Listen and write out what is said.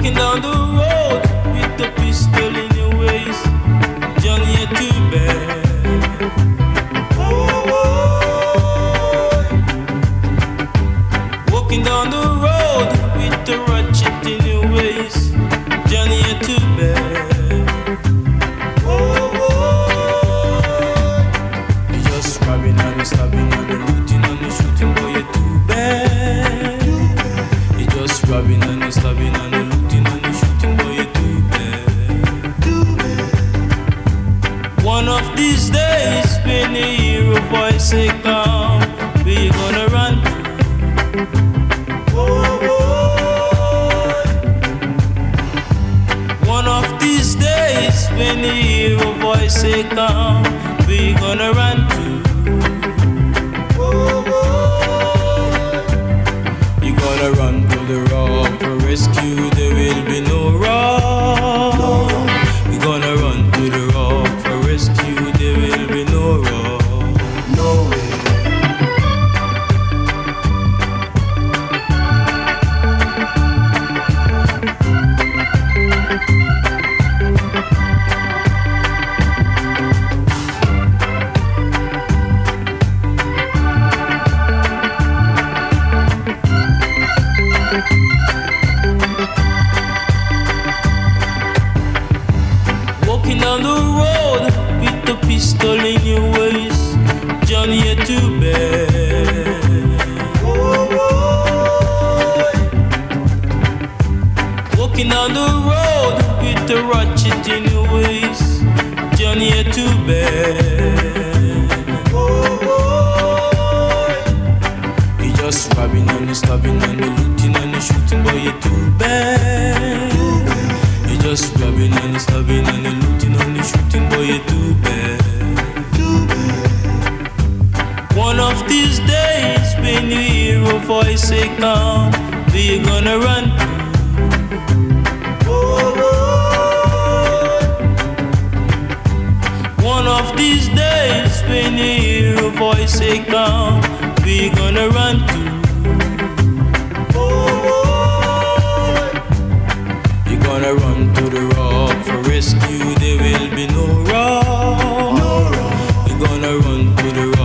que não the. These days, when you hear a voice say, Come, you gonna run oh, to? One of these days, when you hear a voice say, Come, we gonna run to. Walking down the road with the pistol in your waist, Johnny, you're too bad. Walking down the road with the ratchet in your waist, Johnny, you're too bad. You just robbing and stabbing and you looting and shooting, boy, you're too bad. You just robbing and stabbing and you looting and you shooting, boy, you're too bad. One of these days, when you hear a voice say, Come, we gonna run. One of these days, when you hear a voice say, Come, we gonna run to. Gonna run to the rock for rescue, there will be no wrong. No wrong. We're gonna run to the